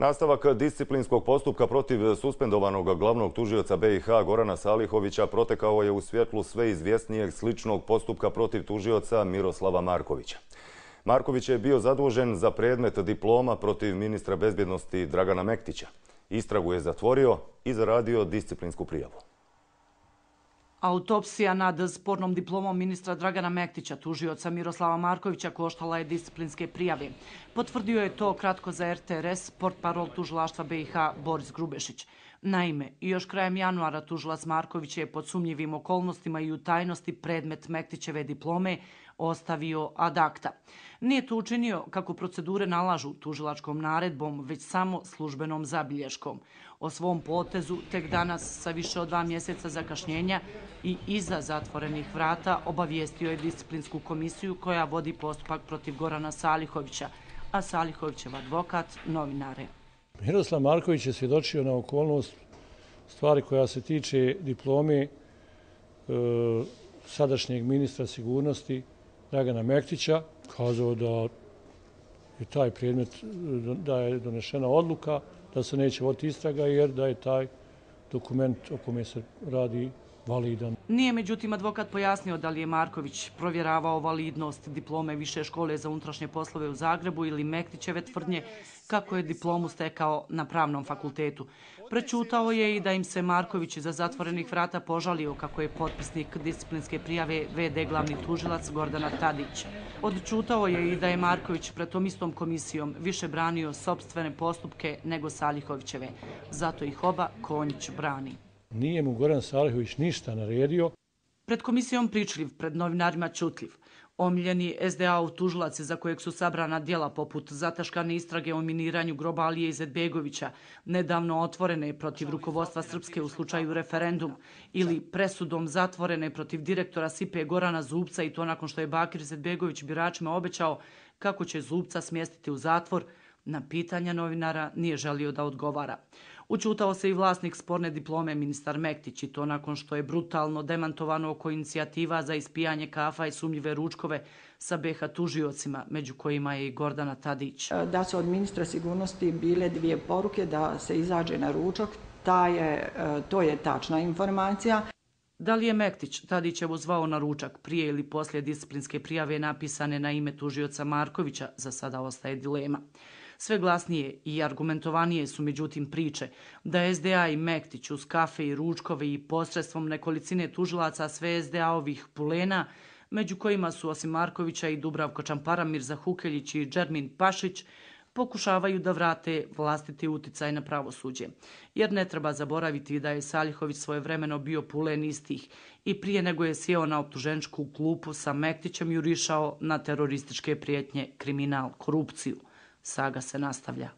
Nastavak disciplinskog postupka protiv suspendovanog glavnog tužioca BiH Gorana Salihovića protekao je u svjetlu sve izvjesnijeg sličnog postupka protiv tužioca Miroslava Markovića. Marković je bio zadužen za predmet diploma protiv ministra bezbjednosti Dragana Mektića. Istragu je zatvorio i zaradio disciplinsku prijavu. Autopsija nad spornom diplomom ministra Dragana Mektića, tužioca Miroslava Markovića, koštala je disciplinske prijave. Potvrdio je to kratko za RTRS, port parol tužilaštva BiH Boris Grubešić. Naime, još krajem januara tužilac Marković je pod sumnjivim okolnostima i u tajnosti predmet Mektićeve diplome ostavio ad acta. Nije to učinio kako procedure nalažu tužilačkom naredbom, već samo službenom zabilješkom. O svom potezu tek danas sa više od dva mjeseca zakašnjenja i iza zatvorenih vrata obavijestio je disciplinsku komisiju koja vodi postupak protiv Gorana Salihovića, a Salihovićev advokat novinare. Miroslav Marković je svjedočio na okolnost stvari koja se tiče diplome e, sadašnjeg ministra sigurnosti Dragana Mektića, kazao da je taj predmet, da je donešena odluka, da se neće voditi istraga jer da je taj dokument o kome se radi validan. Nije međutim advokat pojasnio da li je Marković provjeravao validnost diplome Više škole za unutrašnje poslove u Zagrebu ili Mektićeve tvrdnje kako je diplomu stekao na pravnom fakultetu. Prečutao je i da im se Marković za zatvorenih vrata požalio kako je potpisnik disciplinske prijave VD glavni tužilac Gordana Tadić. Odčutao je i da je Marković pred tom istom komisijom više branio sobstvene postupke nego Salihovićeve. Zato ih oba Konjić brani. Nije mu Goran Salihović ništa naredio. Pred komisijom pričljiv, pred novinarima čutljiv. Omiljeni SDA u tužilaci za kojeg su sabrana dijela poput zataškane istrage o miniranju groba Alije Izetbegovića, nedavno otvorene protiv rukovodstva Srpske u slučaju referendum ili presudom zatvorene protiv direktora Sipe Gorana Zubca i to nakon što je Bakir Izetbegović biračima obećao kako će Zubca smjestiti u zatvor, na pitanja novinara nije želio da odgovara. Učutao se i vlasnik sporne diplome ministar Mektić i to nakon što je brutalno demantovano oko inicijativa za ispijanje kafa i sumljive ručkove sa BH tužiocima, među kojima je i Gordana Tadić. E, da su od ministra sigurnosti bile dvije poruke da se izađe na ručak, ta je, e, to je tačna informacija. Da li je Mektić Tadićevo zvao na ručak prije ili poslije disciplinske prijave napisane na ime tužioca Markovića, za sada ostaje dilema. Sve glasnije i argumentovanije su međutim priče da SDA i Mektić uz kafe i ručkove i posredstvom nekolicine tužilaca sve SDA-ovih pulena, među kojima su osim Markovića i Dubravko Čampara, Mirza Hukeljić i Džermin Pašić, pokušavaju da vrate vlastiti uticaj na pravosuđe. Jer ne treba zaboraviti da je Saljihović svoje vremeno bio pulen istih i prije nego je sjeo na optuženčku klupu sa Mektićem jurišao na terorističke prijetnje, kriminal, korupciju saga se nastavlja.